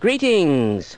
Greetings!